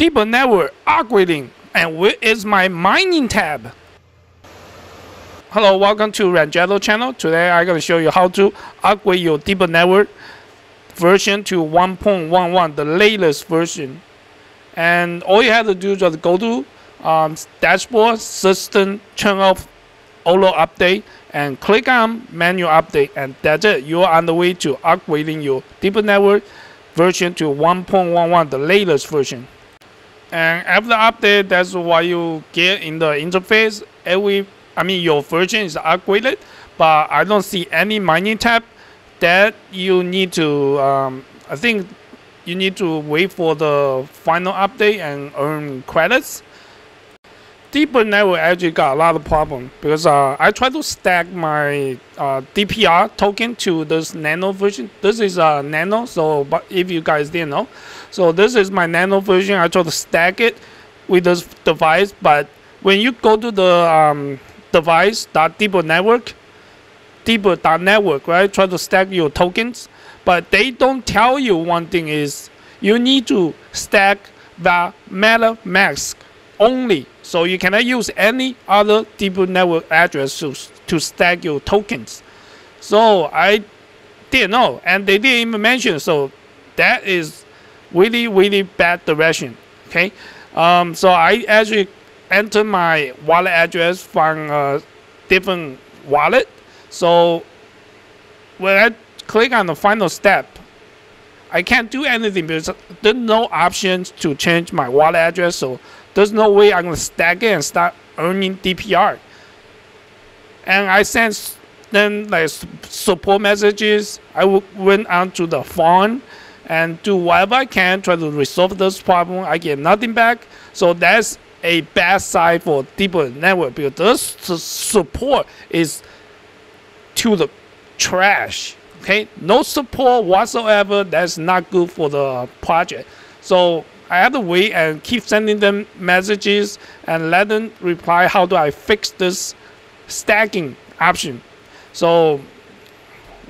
deeper network upgrading and where is my mining tab? Hello, welcome to Rangetto channel. Today I'm going to show you how to upgrade your deeper network version to 1.11, the latest version. And all you have to do is just go to um, dashboard, system, turn off auto update, and click on manual update, and that's it. You are on the way to upgrading your deeper network version to 1.11, the latest version. And after update, that's what you get in the interface. Every, I mean, your version is upgraded, but I don't see any mining tab that you need to, um, I think you need to wait for the final update and earn credits. Deeper network actually got a lot of problem because uh, I try to stack my uh, DPR token to this nano version. This is a uh, nano, so but if you guys didn't know, so this is my nano version. I try to stack it with this device, but when you go to the um, device dot deeper network, deeper dot network, right? Try to stack your tokens, but they don't tell you one thing is you need to stack the MetaMask only. So you cannot use any other deep network address to, to stack your tokens. So I didn't know, and they didn't even mention. So that is really, really bad direction. Okay, um, so I actually enter my wallet address from a different wallet. So when I click on the final step, I can't do anything because there's no options to change my wallet address. So there's no way I'm gonna stack it and start earning DPR. And I sent them like support messages. I went on to the phone and do whatever I can try to resolve this problem. I get nothing back. So that's a bad side for deeper network because this support is to the trash. Okay, no support whatsoever. That's not good for the project. So I have to wait and keep sending them messages and let them reply how do I fix this stacking option. So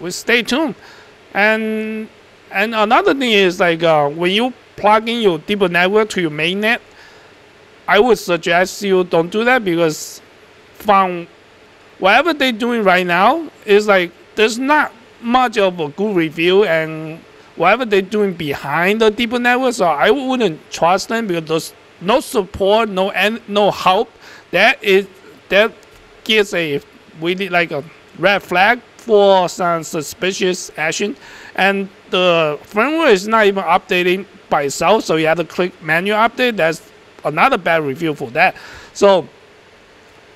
we stay tuned. And and another thing is like uh, when you plug in your deeper network to your mainnet, I would suggest you don't do that because from whatever they're doing right now is like there's not much of a good review and whatever they're doing behind the deeper network, so I wouldn't trust them because there's no support, no no help. That is that gives a really like a red flag for some suspicious action, and the firmware is not even updating by itself, so you have to click manual update. That's another bad review for that. So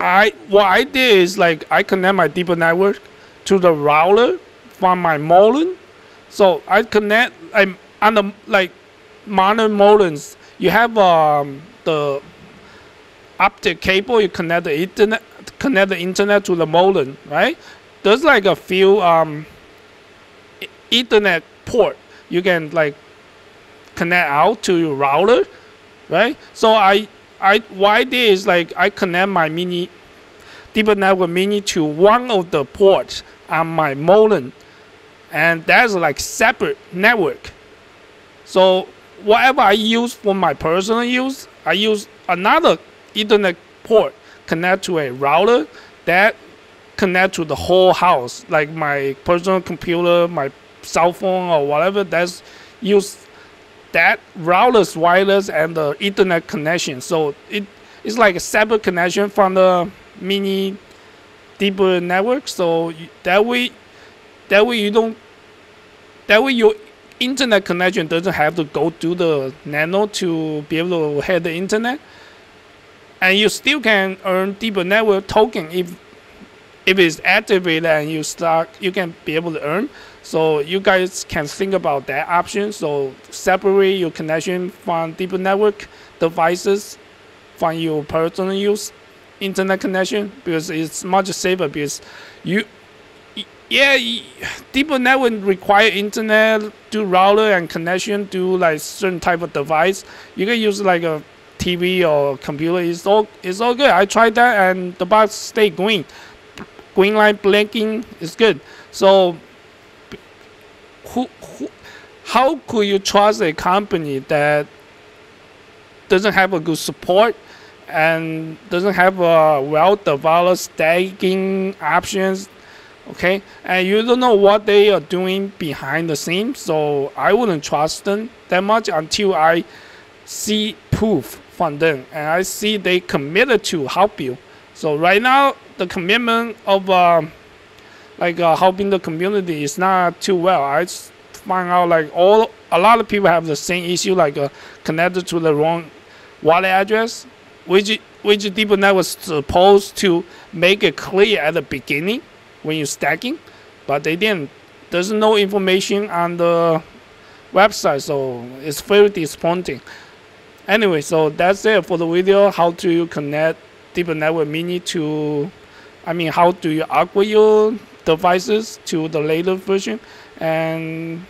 I what I did is like I connect my deeper network to the router from my modem. So I connect I'm on the like modern modems. You have um, the optic cable. You connect the internet connect the internet to the modem, right? There's like a few um, Ethernet port you can like connect out to your router, right? So I I why this is like I connect my mini deeper network mini to one of the ports on my modem and that's like separate network. So whatever I use for my personal use, I use another Ethernet port connect to a router that connect to the whole house, like my personal computer, my cell phone or whatever. That's use that router's wireless and the Ethernet connection. So it it's like a separate connection from the mini deeper network. So that way, that way you don't that way your internet connection doesn't have to go to the nano to be able to have the internet. And you still can earn deeper network token if if it's activated and you start you can be able to earn. So you guys can think about that option. So separate your connection from deeper network devices from your personal use internet connection because it's much safer because you yeah, deeper network require internet, do router and connection to like certain type of device. You can use like a TV or computer. It's all it's all good. I tried that and the box stay green. Green light blinking is good. So who, who how could you trust a company that doesn't have a good support and doesn't have a well developed stacking options okay? And you don't know what they are doing behind the scenes so i wouldn't trust them that much until i see proof from them. And i see they committed to help you. So right now the commitment of uh, like uh, helping the community is not too well. I find out like all a lot of people have the same issue like uh, connected to the wrong wallet address which which DeepNet was supposed to make it clear at the beginning when you're stacking, but they didn't. There's no information on the website, so it's very disappointing. Anyway, so that's it for the video. How to connect Deep Network Mini to, I mean, how do you upgrade your devices to the later version, and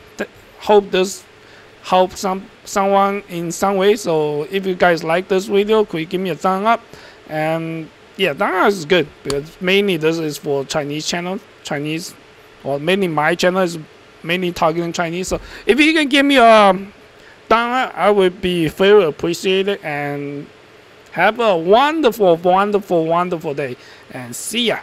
hope this help some someone in some way. So if you guys like this video, could you give me a thumb up? And yeah, that is good because mainly this is for Chinese channel, Chinese, or mainly my channel is mainly targeting Chinese. So if you can give me a thumb up, I would be very appreciated and have a wonderful, wonderful, wonderful day. And see ya.